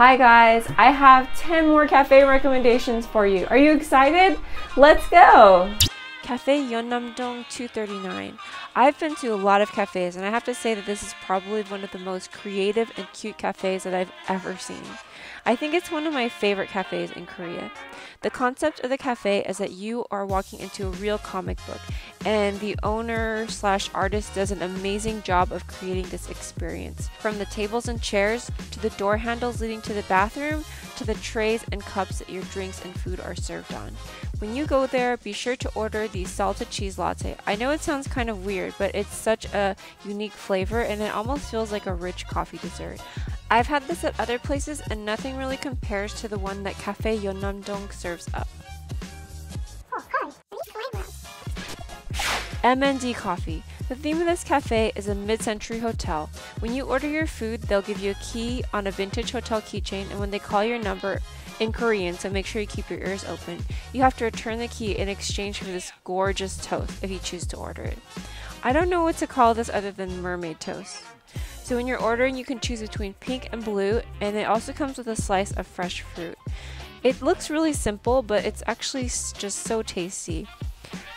Hi guys, I have 10 more cafe recommendations for you. Are you excited? Let's go! Cafe Yeonnam-dong 239. I've been to a lot of cafes and I have to say that this is probably one of the most creative and cute cafes that I've ever seen. I think it's one of my favorite cafes in Korea. The concept of the cafe is that you are walking into a real comic book and the owner slash artist does an amazing job of creating this experience. From the tables and chairs to the door handles leading to the bathroom to the trays and cups that your drinks and food are served on. When you go there, be sure to order the salted cheese latte. I know it sounds kind of weird, but it's such a unique flavor and it almost feels like a rich coffee dessert. I've had this at other places and nothing really compares to the one that Cafe Yeonnam-dong serves up. MND Coffee. The theme of this cafe is a mid-century hotel. When you order your food, they'll give you a key on a vintage hotel keychain and when they call your number in Korean, so make sure you keep your ears open, you have to return the key in exchange for this gorgeous toast if you choose to order it. I don't know what to call this other than mermaid toast. So when you're ordering, you can choose between pink and blue, and it also comes with a slice of fresh fruit. It looks really simple, but it's actually just so tasty.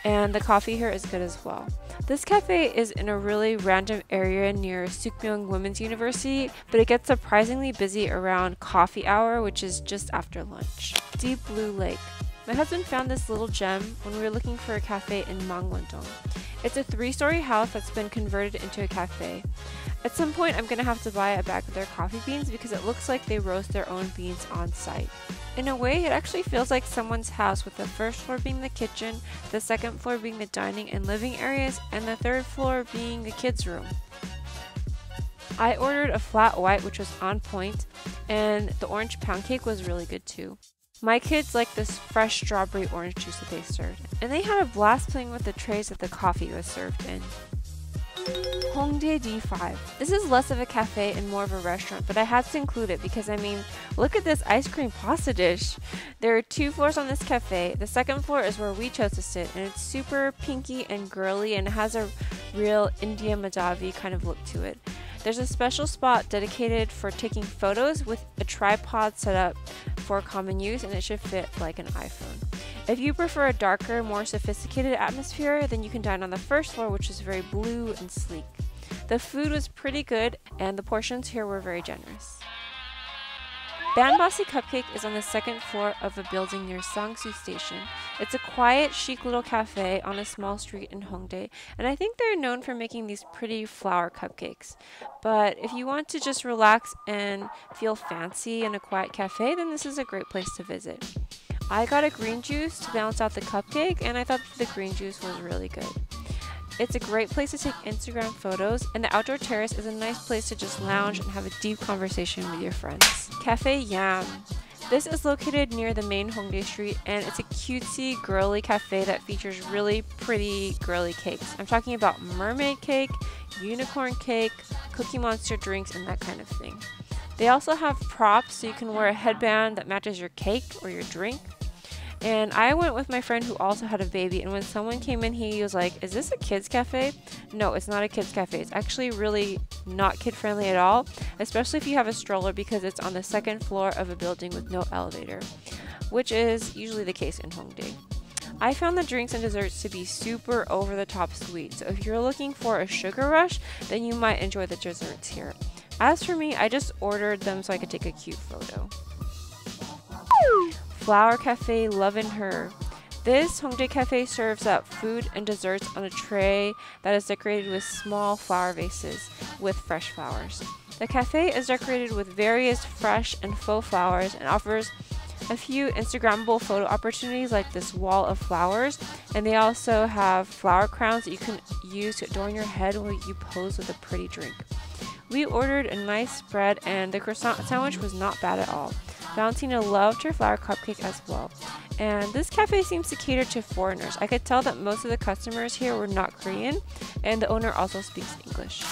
And the coffee here is good as well. This cafe is in a really random area near Sookmyung Women's University, but it gets surprisingly busy around coffee hour, which is just after lunch. Deep Blue Lake. My husband found this little gem when we were looking for a cafe in Mangwon-dong. It's a three-story house that's been converted into a cafe. At some point, I'm gonna have to buy a bag of their coffee beans because it looks like they roast their own beans on site. In a way, it actually feels like someone's house with the first floor being the kitchen, the second floor being the dining and living areas, and the third floor being the kids' room. I ordered a flat white which was on point, and the orange pound cake was really good too. My kids like this fresh strawberry orange juice that they served, and they had a blast playing with the trays that the coffee was served in. Hongdae D5. This is less of a cafe and more of a restaurant, but I had to include it because I mean, look at this ice cream pasta dish. There are two floors on this cafe. The second floor is where we chose to sit, and it's super pinky and girly and has a real India Mahdavi kind of look to it. There's a special spot dedicated for taking photos with a tripod set up for common use, and it should fit like an iPhone. If you prefer a darker, more sophisticated atmosphere, then you can dine on the first floor, which is very blue and sleek. The food was pretty good, and the portions here were very generous. Ban Bossy Cupcake is on the second floor of a building near Sangsu Station. It's a quiet, chic little cafe on a small street in Hongdae, and I think they're known for making these pretty flower cupcakes. But if you want to just relax and feel fancy in a quiet cafe, then this is a great place to visit. I got a green juice to balance out the cupcake, and I thought the green juice was really good. It's a great place to take Instagram photos, and the outdoor terrace is a nice place to just lounge and have a deep conversation with your friends. Cafe Yam. This is located near the main Hongdae Street, and it's a cutesy, girly cafe that features really pretty, girly cakes. I'm talking about mermaid cake, unicorn cake, Cookie Monster drinks, and that kind of thing. They also have props so you can wear a headband that matches your cake or your drink. And I went with my friend who also had a baby, and when someone came in, he was like, Is this a kids' cafe? No, it's not a kids' cafe. It's actually really not kid friendly at all, especially if you have a stroller because it's on the second floor of a building with no elevator, which is usually the case in Hongdae. I found the drinks and desserts to be super over the top sweet, so if you're looking for a sugar rush, then you might enjoy the desserts here. As for me, I just ordered them so I could take a cute photo. Flower Cafe Lovin Her. This Hongdae Cafe serves up food and desserts on a tray that is decorated with small flower vases with fresh flowers. The cafe is decorated with various fresh and faux flowers and offers a few Instagrammable photo opportunities like this wall of flowers, and they also have flower crowns that you can use to adorn your head while you pose with a pretty drink. We ordered a nice spread, and the croissant sandwich was not bad at all. Valentina loved her flower cupcake as well. And this cafe seems to cater to foreigners. I could tell that most of the customers here were not Korean, and the owner also speaks English.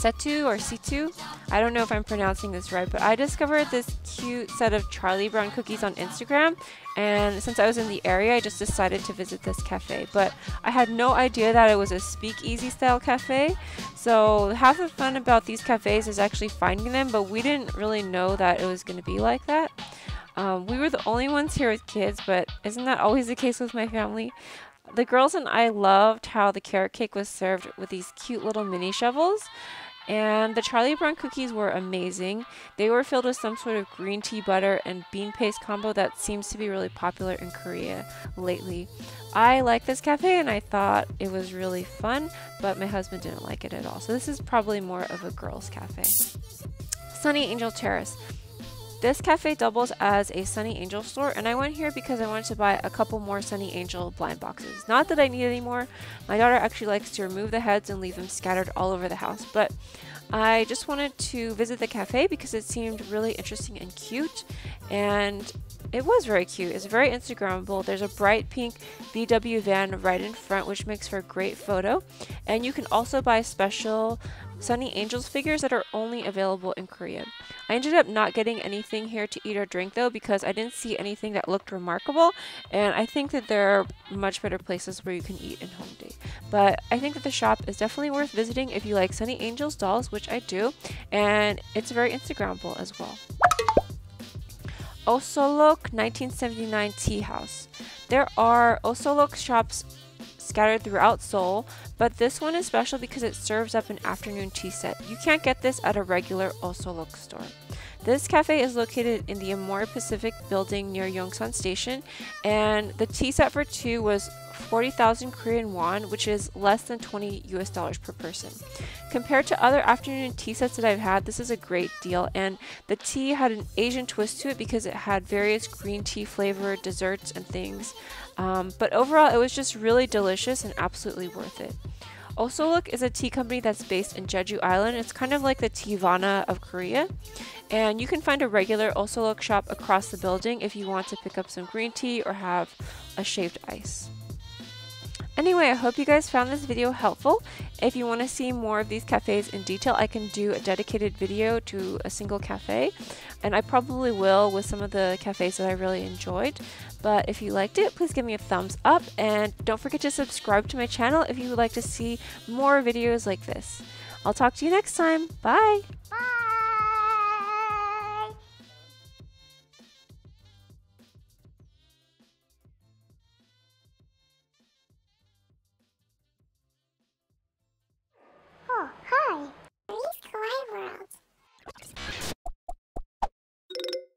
Setu or Situ. I don't know if I'm pronouncing this right, but I discovered this cute set of Charlie Brown cookies on Instagram. And since I was in the area, I just decided to visit this cafe. But I had no idea that it was a speakeasy style cafe. So half the fun about these cafes is actually finding them, but we didn't really know that it was going to be like that. Um, we were the only ones here with kids, but isn't that always the case with my family? The girls and I loved how the carrot cake was served with these cute little mini shovels. And the Charlie Brown cookies were amazing. They were filled with some sort of green tea butter and bean paste combo that seems to be really popular in Korea lately. I like this cafe and I thought it was really fun, but my husband didn't like it at all. So this is probably more of a girls' cafe. Sunny Angel Terrace. This cafe doubles as a Sunny Angel store, and I went here because I wanted to buy a couple more Sunny Angel blind boxes. Not that I need any more. My daughter actually likes to remove the heads and leave them scattered all over the house, but I just wanted to visit the cafe because it seemed really interesting and cute, and it was very cute. It's very Instagrammable. There's a bright pink VW van right in front, which makes for a great photo. And you can also buy special Sunny Angels figures that are only available in Korea. I ended up not getting anything here to eat or drink though because I didn't see anything that looked remarkable and I think that there are much better places where you can eat in Hongdae. But I think that the shop is definitely worth visiting if you like Sunny Angels dolls, which I do, and it's very Instagrammable as well. Osulloc 1979 Tea House. There are Osulloc shops scattered throughout Seoul, but this one is special because it serves up an afternoon tea set. You can't get this at a regular Osulloc store. This cafe is located in the Amorepacific building near Yongsan Station, and the tea set for two was 40,000 Korean won, which is less than 20 US dollars per person. Compared to other afternoon tea sets that I've had, this is a great deal, and the tea had an Asian twist to it because it had various green tea flavored desserts and things. Um, but overall, it was just really delicious and absolutely worth it. Osulloc is a tea company that's based in Jeju Island. It's kind of like the Teavana of Korea. And you can find a regular Osulloc shop across the building if you want to pick up some green tea or have a shaved ice. Anyway, I hope you guys found this video helpful. If you want to see more of these cafes in detail, I can do a dedicated video to a single cafe. And I probably will with some of the cafes that I really enjoyed. But if you liked it, please give me a thumbs up. And don't forget to subscribe to my channel if you would like to see more videos like this. I'll talk to you next time. Bye! Bye.